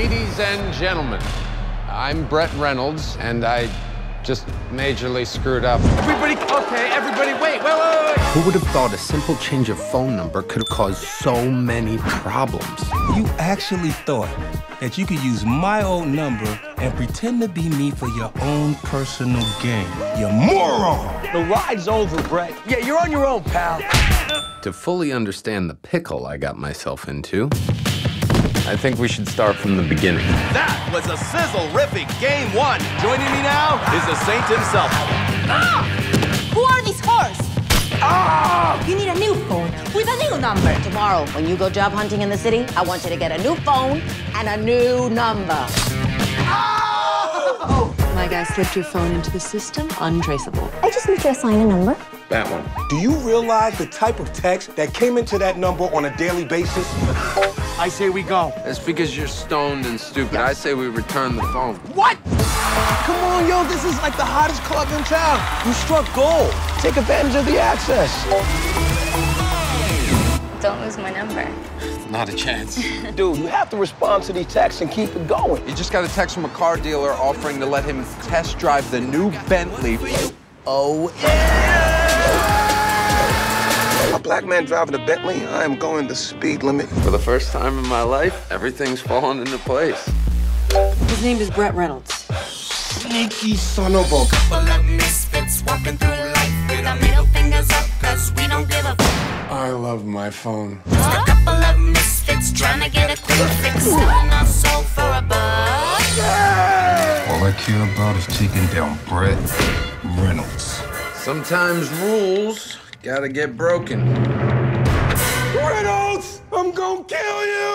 Ladies and gentlemen, I'm Brett Reynolds, and I just majorly screwed up. Everybody, okay, everybody, wait, wait, wait, wait. Who would have thought a simple change of phone number could have caused so many problems? You actually thought that you could use my old number and pretend to be me for your own personal gain. You moron! The ride's over, Brett. Yeah, you're on your own, pal. To fully understand the pickle I got myself into, I think we should start from the beginning. That was a sizzle-rific game one. Joining me now is the Saint himself. Ah! Who are these whores? Ah! You need a new phone with a new number. Tomorrow, when you go job hunting in the city, I want you to get a new phone and a new number. My guy slipped your phone into the system, untraceable. I just need to assign a number. That one. Do you realize the type of text that came into that number on a daily basis? I say we go. That's because you're stoned and stupid. I say we return the phone. What? Come on, yo, this is like the hottest club in town. You struck gold. Take advantage of the access. Don't lose my number. Not a chance. Dude, you have to respond to these texts and keep it going. You just got a text from a car dealer offering to let him test drive the new Bentley. Oh, yeah! A black man driving a Bentley, I am going the speed limit. For the first time in my life, everything's falling into place. His name is Brett Reynolds. Sneaky son of a... I love my phone. Just a couple of misfits trying to get a quick fix, selling our soul for a buck. All I care about is taking down Brett Reynolds. Sometimes rules gotta get broken. Reynolds, I'm gonna kill you!